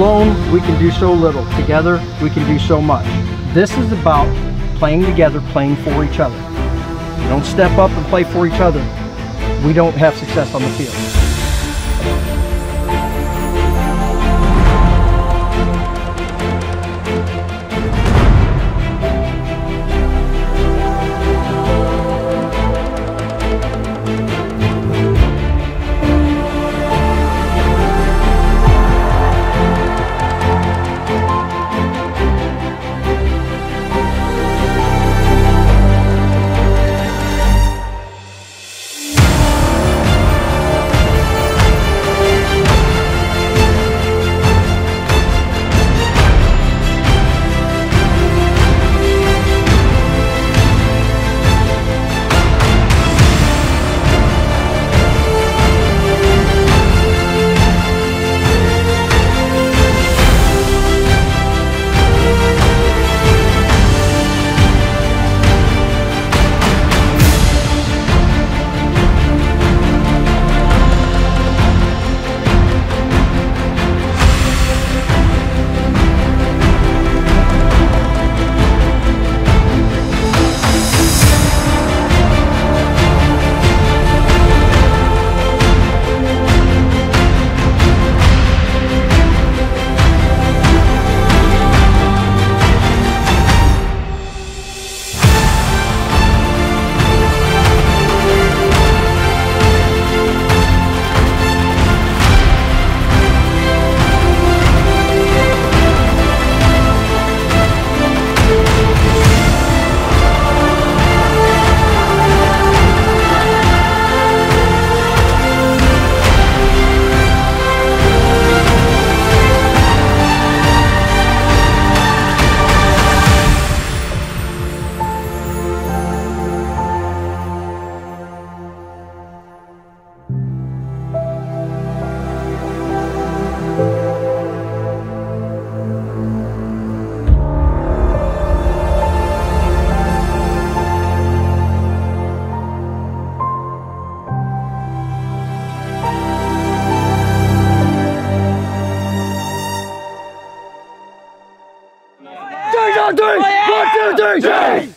Alone, we can do so little. Together, we can do so much. This is about playing together, playing for each other. We don't step up and play for each other. We don't have success on the field. Three, oh, one, two, three, three.